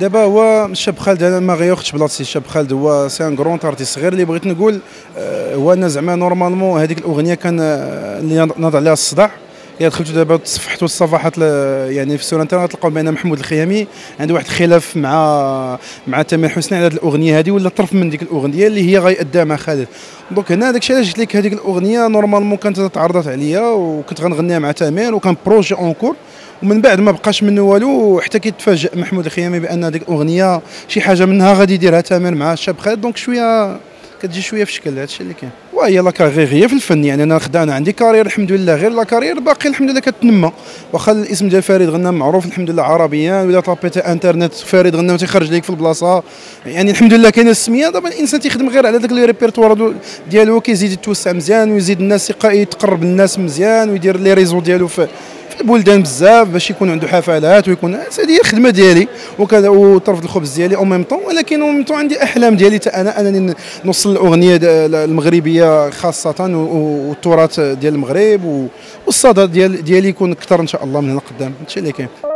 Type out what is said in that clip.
دابا هو الشاب خالد أنا ما غياخدش بلاصتي. الشاب خالد هو c'est un grand artiste. غير اللي بغيت نقول آه، هو أنا زعما normalement هذيك الأغنية كان آه، اللي ناض عليها الصداع. الا دخلتوا دابا تصفحتوا الصفحات يعني في sur l'internet تلقاو بأن محمود الخيامي عنده واحد الخلاف مع مع تامر حسني على هذه الأغنية هذه ولا طرف من ديك الأغنية اللي هي غيأداها مع خالد. donc هنا داكشي علاش قلت لك هذيك الأغنية؟ normalement كانت تعرضت عليا وكنت غنغنيها مع تامر وكان projet en cours ومن بعد ما بقاش منه والو حتى كيتفاجئ محمود الخيامي بأن هذيك الأغنية شي حاجة منها غادي يديرها تامر مع الشاب خالد. donc شوية كتجي شوية في شكل هادشي اللي كاين. وهي la carrière هي في الفن يعني. أنا خدام عندي carrière الحمد لله. غير la carrière باقي الحمد لله كتنمى. واخا الاسم ديال فريد غنام معروف الحمد لله عربيا ولا طابيت انترنت فريد غنام تيخرج ليك في البلاصة. يعني الحمد لله كاينة السمية. دابا الإنسان تيخدم غير على ذاك le répertoire ديالو كيزيد يتوسع مزيان ويزيد الناس يتقرب الناس مزيان ويدير les réseaux ديالو في البلدان بزاف باش يكون عنده حفلات ويكون هذه الخدمة ديالي وكذا وطرف الخبز ديالي أو ميم طون ولكن أو ميم طون عندي أحلام ديالي أنا أنني نوصل الأغنية المغربية خاصة والتراث ديال المغرب والصدى ديال ديالي يكون أكثر إن شاء الله من هنا قدام. هادشي اللي كاين.